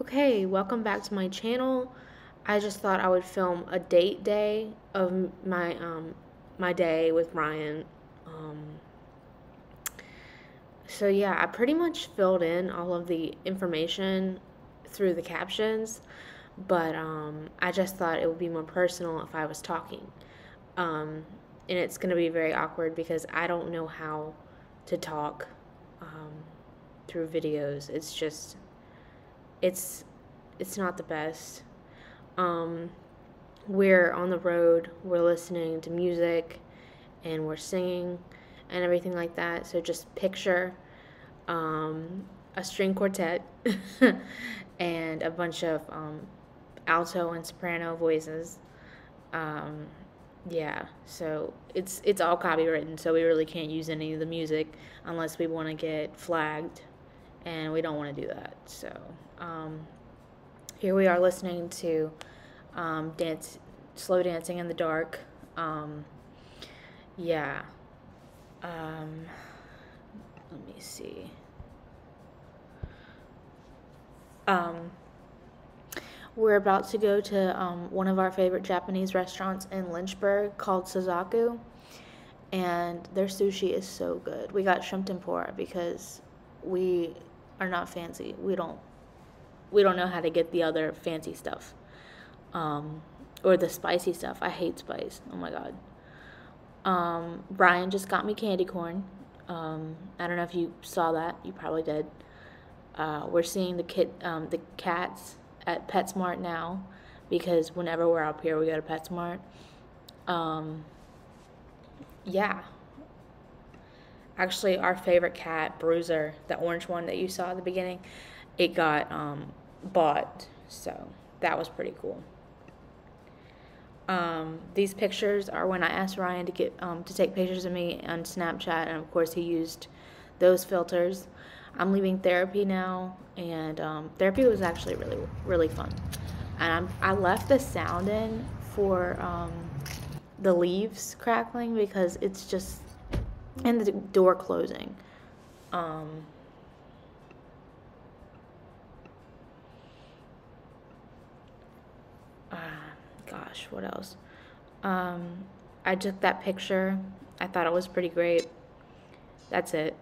Okay, welcome back to my channel. I just thought I would film a date day of my um my day with Ryan. Um, so yeah, I pretty much filled in all of the information through the captions, but um, I just thought it would be more personal if I was talking. Um, and it's going to be very awkward because I don't know how to talk um, through videos. It's just it's it's not the best. Um, we're on the road, we're listening to music, and we're singing and everything like that. So just picture um, a string quartet and a bunch of um, alto and soprano voices. Um, yeah, so it's it's all copywritten, so we really can't use any of the music unless we want to get flagged, and we don't want to do that. So um, here we are listening to um, dance, slow dancing in the dark. Um, yeah. Um, let me see. Um, we're about to go to um, one of our favorite Japanese restaurants in Lynchburg called Suzaku, and their sushi is so good. We got shrimp tempura because we are not fancy. We don't we don't know how to get the other fancy stuff, um, or the spicy stuff. I hate spice. Oh my god. Um, Brian just got me candy corn. Um, I don't know if you saw that. You probably did. Uh, we're seeing the kit, um, the cats at PetSmart now because whenever we're up here, we go to PetSmart. Um, yeah. Actually, our favorite cat, Bruiser, the orange one that you saw at the beginning, it got um, bought. So that was pretty cool. Um, these pictures are when I asked Ryan to get um, to take pictures of me on Snapchat, and of course he used those filters. I'm leaving therapy now, and um, therapy was actually really really fun. And I'm, I left the sound in for um, the leaves crackling because it's just and the door closing. Um, uh, gosh, what else? Um, I took that picture. I thought it was pretty great. That's it.